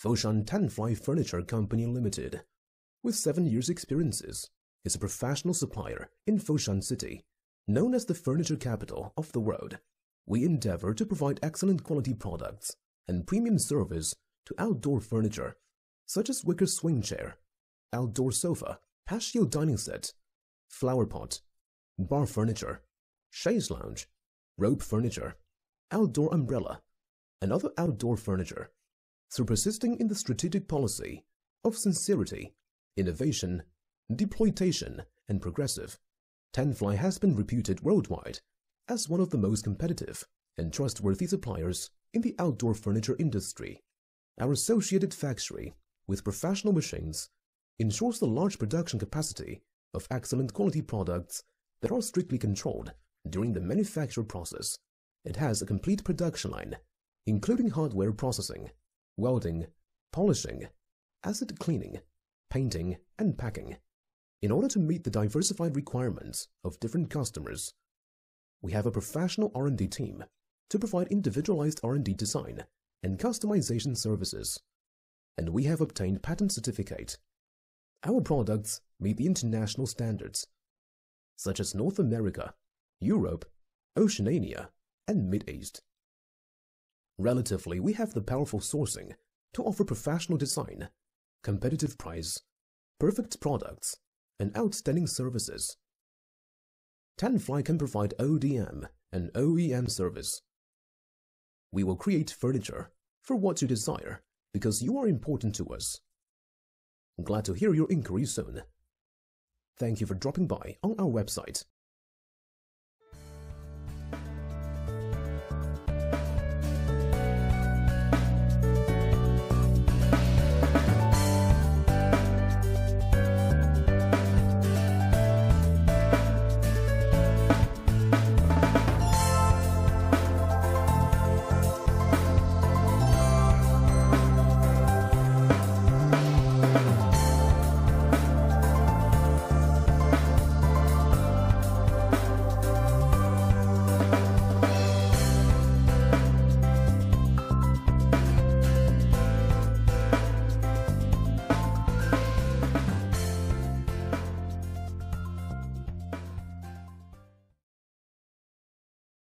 Foshan Tanfly Furniture Company Limited, with seven years' experiences, is a professional supplier in Foshan City, known as the furniture capital of the world. We endeavor to provide excellent quality products and premium service to outdoor furniture, such as wicker swing chair, outdoor sofa, patio dining set, flower pot, bar furniture, chaise lounge, rope furniture, outdoor umbrella, and other outdoor furniture through persisting in the strategic policy of sincerity, innovation, deploytation, and progressive. Tanfly has been reputed worldwide as one of the most competitive and trustworthy suppliers in the outdoor furniture industry. Our associated factory with professional machines ensures the large production capacity of excellent quality products that are strictly controlled during the manufacture process. It has a complete production line, including hardware processing, welding, polishing, acid cleaning, painting, and packing. In order to meet the diversified requirements of different customers, we have a professional R&D team to provide individualized R&D design and customization services, and we have obtained patent certificate. Our products meet the international standards, such as North America, Europe, Oceania, and Mid-East. Relatively, we have the powerful sourcing to offer professional design, competitive price, perfect products, and outstanding services. Tanfly can provide ODM and OEM service. We will create furniture for what you desire because you are important to us. Glad to hear your inquiry soon. Thank you for dropping by on our website.